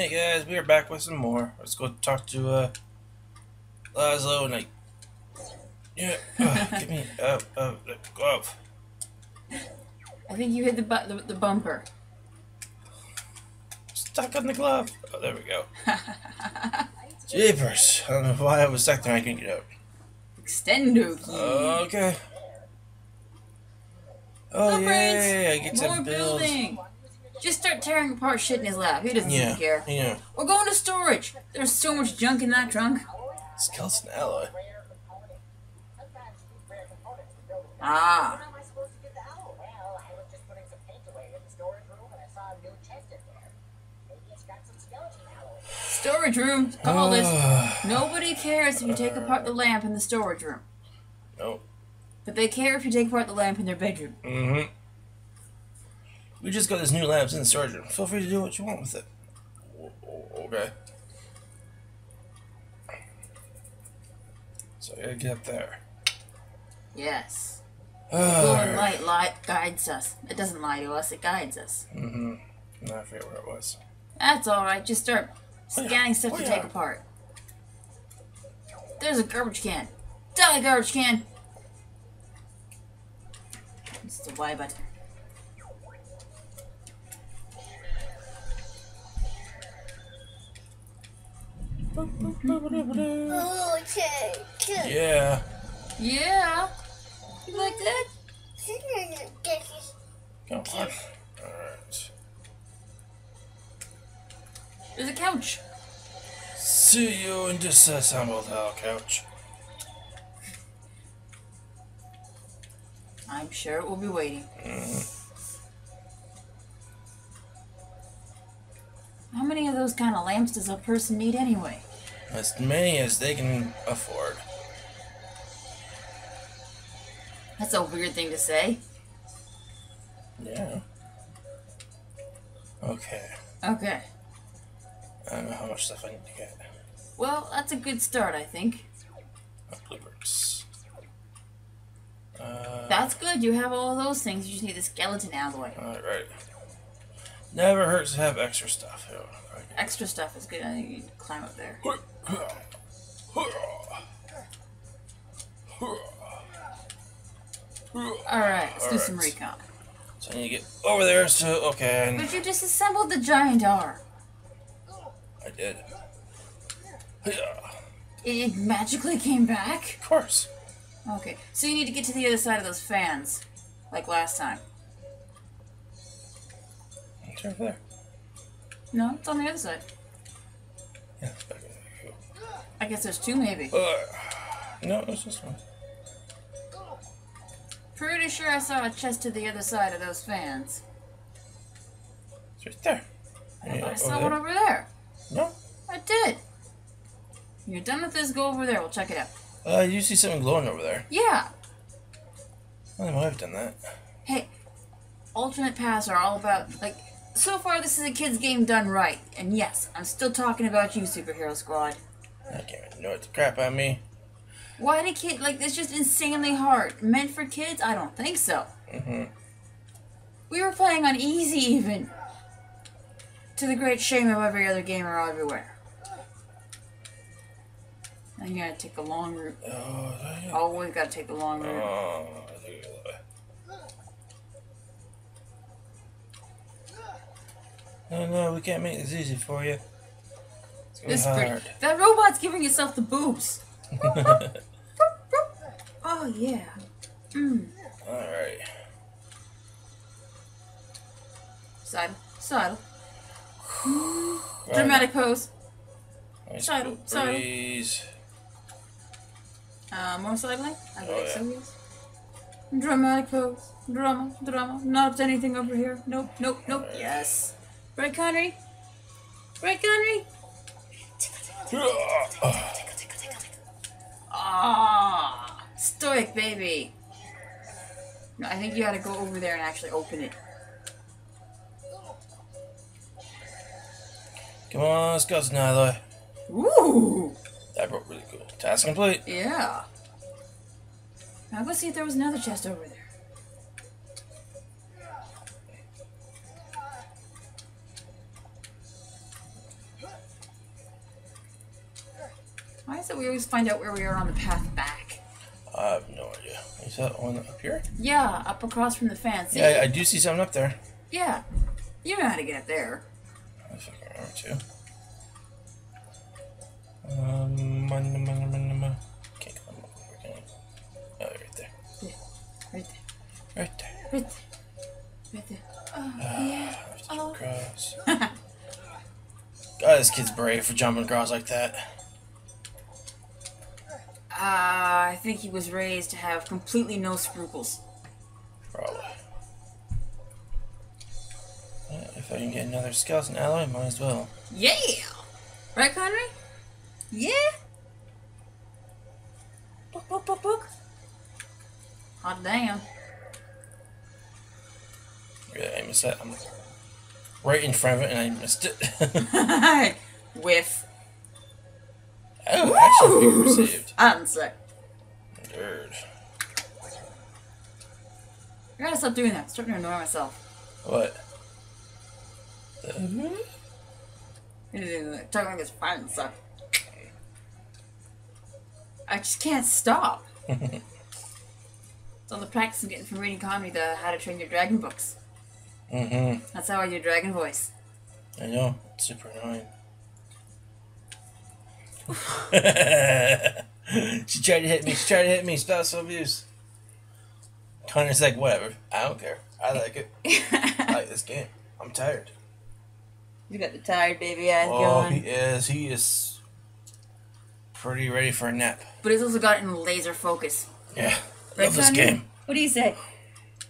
Hey guys, we are back with some more. Let's go talk to uh Laszlo and I. Yeah, uh, give me uh uh the glove. I think you hit the, bu- the, the bumper. Stuck on the glove. Oh, there we go. Jeepers! I don't know why I was stuck there. I couldn't get out. Extendo key. Okay. Oh Upgrades. yeah, I get More to build. building. Just start tearing apart shit in his lab. He doesn't Yeah, care. yeah. We're going to storage. There's so much junk in that trunk. Skeleton alloy. Ah. How am I supposed to get the owl? Well, I was just putting some paint away in the storage room and I saw a new chest in there. Maybe it's got some skeleton alloy. Storage room. Call this. Ah. Nobody cares if you take apart the lamp in the storage room. Nope. But they care if you take apart the lamp in their bedroom. Mm-hmm. We just got this new lamps in the storage room. Feel free to do what you want with it. Okay. So I gotta get up there. Yes. Glowing Ah. light light guides us. It doesn't lie to us, it guides us. mm-hmm. No, I forget where it was. That's alright, just start Oh, yeah. scanning stuff Oh, to yeah. take apart. There's a garbage can. Die, garbage can! It's the Y button. Yeah. Yeah! You like that? Come on. Alright. There's a couch. See you in disassembled hell couch. I'm sure it will be waiting. How many those kind of lamps does a person need anyway? As many as they can afford. That's a weird thing to say. Yeah. Okay. Okay. I don't know how much stuff I need to get. Well, that's a good start, I think. Oh, bluebirds. Uh, That's good. You have all those things. You just need the skeleton alloy. Alright. Never hurts to have extra stuff. Yeah, okay. Extra stuff is good. I think you need to climb up there. Alright, let's do some Alright. recon. So I need to get over there, so, okay, and But you disassembled the giant R. I did. Yeah, It magically came back? of course. Okay, so you need to get to the other side of those fans. Like last time. It's over there. No, it's on the other side. Yeah, back there. I guess there's two, maybe. Uh, no, it's just one. Pretty sure I saw a chest to the other side of those fans. It's right there. Yeah, I saw over one there. over there. No. I did. You're done with this, go over there. We'll check it out. Uh, you see something glowing over there. Yeah. Well, they might have done that. Hey, alternate paths are all about, like, so far this is a kid's game done right. And yes, I'm still talking about you, Superhero Squad. I can't know what the crap on me. Why do kid, like, this? just insanely hard. Meant for kids? I don't think so. Mm-hmm. We were playing on easy even. To the great shame of every other gamer everywhere. Now you gotta take the long route. Oh. Always gotta take the long route. Oh, I think it's that way. No, no, we can't make this easy for you. It's This pretty. hard. That robot's giving itself the boobs. Oh yeah. Mm. Alright. Sidle, sidle. Dramatic pose. Nice Sidle, sidle. breeze. Uh, more sidling? I Oh, yeah. so, yes. Dramatic pose. Drama, drama. Not anything over here. Nope, nope, nope. Yes. Right, Connery? Right, Connery? Ah, stoic baby. No, I think you gotta go over there and actually open it. Come on, let's go, Snyder. Ooh, That broke really cool. Task complete. yeah. Now go see if there was another chest over there. Why is it we always find out where we are on the path back? I have no idea. Is that one up here? Yeah, up across from the fence. Yeah, I, I do see something up there. Yeah. You know how to get up there. I think I remember too. Um, man, man, man, man, man. Can't come up over, can Oh, right there. Right there. Right there. Right there. Right there. Oh, yeah. I have to Oh. God, this kid's brave for jumping across like that. Think he was raised to have completely no scruples. Probably. If I can get another skeleton alloy, might as well. Yeah! Right, Conry? Yeah? Book, book, book, book. Hot damn. Yeah, I missed that. I'm right in front of it and I missed it. Whiff. oh, actually, we received. Answer. I gotta stop doing that. I'm starting to annoy myself. What? The- Talking like it's fun suck. I just can't stop. it's all the practice I'm getting from reading comedy, the How to Train Your Dragon books. Mm-hmm. That's how I do dragon voice. I know. It's super annoying. she tried to hit me. She tried to hit me. Spousal abuse. Connor's like, whatever. I don't care. I like it. I like this game. I'm tired. you got the tired baby eyes Oh, he is. He is pretty ready for a nap. But he's also got it in laser focus. Yeah. Right, Love this game. What do you say?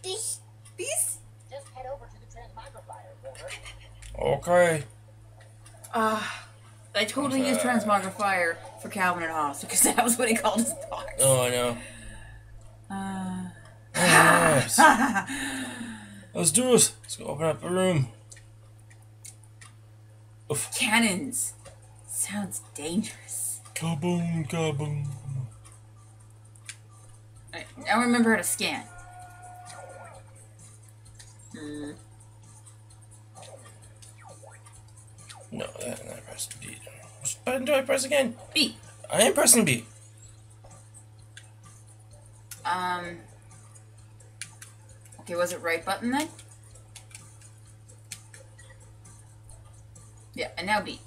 This Peace? Just head over to the transmogrifier, Walter. Okay. Ah, I totally used Transmogrifier for Calvin and Hobbes because that was what he called his box. Oh, I know. Uh, Yes. Let's do this. Let's go open up a room. Oof. cannons. Sounds dangerous. Kaboom, kaboom. I, I remember how to scan. Hmm. No, that, that I pressed B. Which button do I press again? B. I am pressing B. Um. Okay, was it right button then? Yeah, and now B.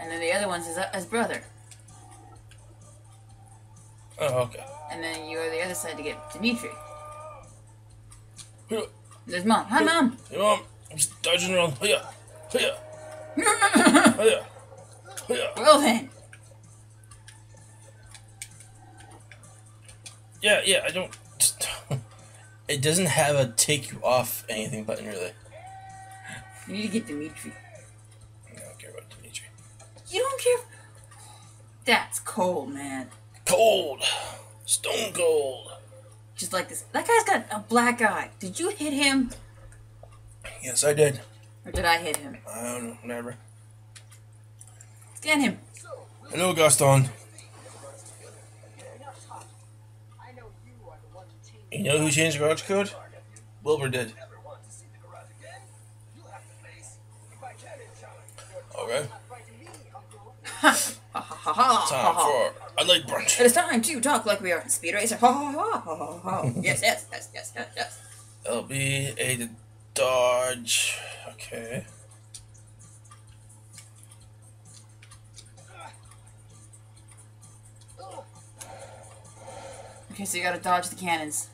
And then the other one's his, his brother. Oh, okay. And then you are the other side to get Dimitri. There's mom. Hi, mom. mom. I'm just dodging around. Oh, Hiya. Hiya. Oh, Hiya. Oh, Hiya. well then. Yeah, yeah, I don't. Just, it doesn't have a take you off anything button, really. You need to get Dimitri. I don't care about Dimitri. You don't care. That's cold, man. Cold. Stone cold. Just like this. That guy's got a black eye. Did you hit him, Yes, I did. or did I hit him? I don't know, whatever. Scan him. Hello, Gaston. I know you are the one who changed You know who changed the garage code? Wilbur did. ever want to see the garage again. You'll have to face if I can in challenge. Okay. Not fighting me, Uncle. Ha ha ha ha ha. Time ha. for a late brunch. It is time to talk like we are in Speed Racer. Ha ha ha ha ha ha. Yes, yes, yes, yes, yes, yes. LB, A to dodge. Okay. Okay, so you gotta dodge the cannons.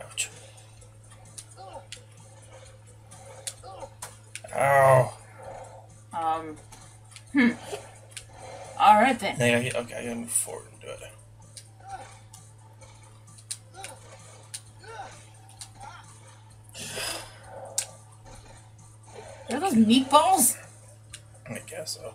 Ouch. Ow. Um. Hmm. All right then. I gotta, okay, I gotta move forward and do it. Are those meatballs? I guess so.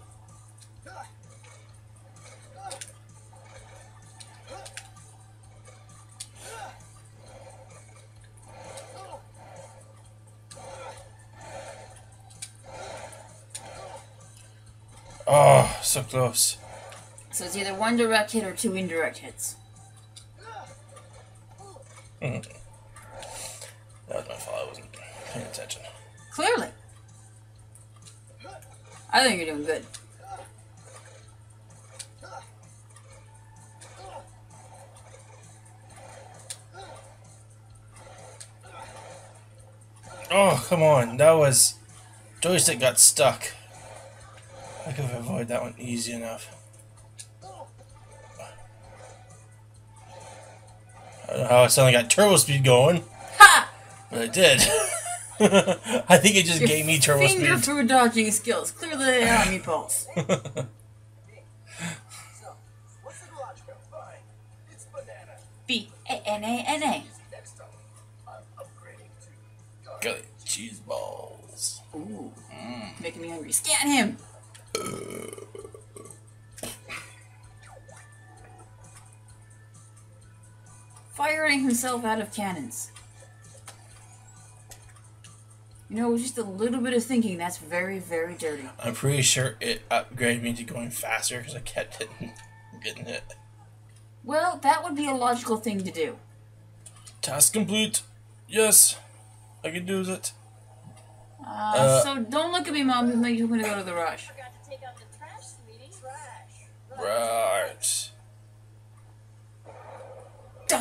Oh, so close. So it's either one direct hit or two indirect hits. Mm. that was my fault. I wasn't paying attention. Clearly. I think you're doing good. Oh, come on. That was. Joystick got stuck. I could have avoided that one easy enough. I don't know how I suddenly got turbo speed going, Ha! but I did. I think it just gave me turbo Finger speed. food dodging skills. Clearly they are meatballs. So, what's the? Fine. Banana. B A N A N A. Next I'm upgrading to. Got it. Cheese balls. Ooh. Mm. Making me hungry. Scan him! Firing himself out of cannons. You know, just a little bit of thinking, that's very, very dirty. I'm pretty sure it upgraded me to going faster because I kept hitting, getting hit. Well, that would be a logical thing to do. Task complete. Yes, I can do it. Uh, Uh, so don't look at me, Mom. Make you want to go to the rush. Forgot to take out the trash, sweetie. Trash. Right.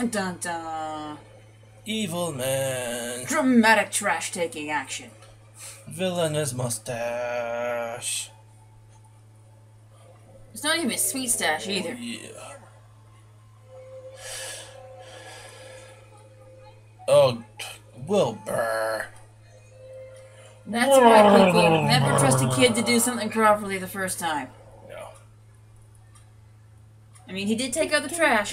Dun dun dun. Evil man. Dramatic trash taking action. Villainous mustache. It's not even a sweet stash oh, either. Yeah. Oh, Wilbur. That's why people. Never trust a kid to do something properly the first time. No. I mean, he did take out the trash.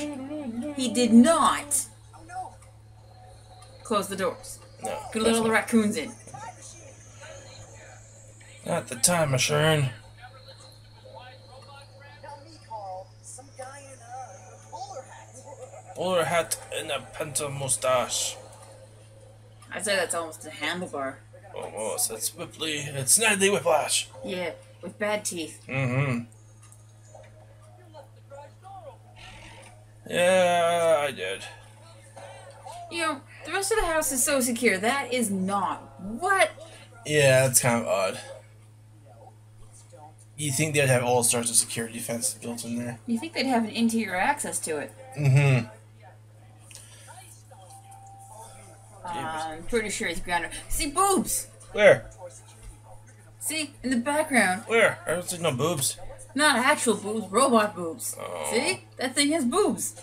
He did not Oh close the doors. No. Could let all the raccoons in. Not the time machine. Not me, Carl. Some guy in a, in bowler hat. And a penta mustache. I'd say that's almost a handlebar. Almost. It's Whipley. It's Snidely Whiplash. Yeah, with bad teeth. Mm-hmm. Yeah, I did. You know, the rest of the house is so secure. That is not. What? Yeah, that's kind of odd. You think they'd have all sorts of security fences built in there? You think they'd have an interior access to it? Mm-hmm. Uh, I'm pretty sure it's grounded. See, boobs! Where? See, in the background. Where? I don't see no boobs. Not actual boobs, robot boobs. Oh. See? That thing has boobs.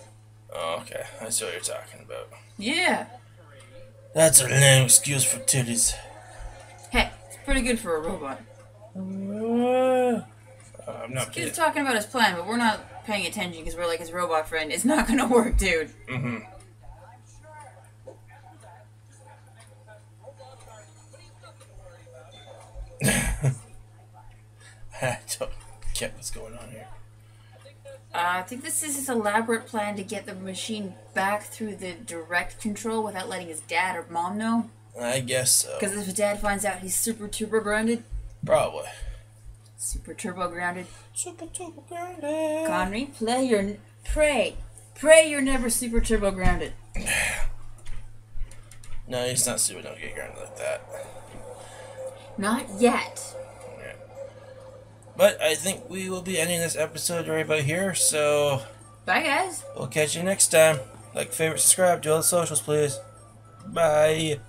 Oh, okay. I see what you're talking about. Yeah. That's a lame excuse for titties. Hey, it's pretty good for a robot. Uh, I'm not kidding. He's talking about his plan, but we're not paying attention because we're like his robot friend. It's not gonna work, dude. Mm-hmm. I what's going on here. Uh, I think this is his elaborate plan to get the machine back through the direct control without letting his dad or mom know. I guess so. Because if his dad finds out he's super turbo grounded, Probably. super turbo grounded, Super turbo grounded. Connery, play your pray, pray you're never super turbo grounded. No, he's not super don't get grounded like that. Not yet. But I think we will be ending this episode right about here, so Bye, guys. we'll catch you next time. Like, favorite, subscribe, do all the socials, please. Bye.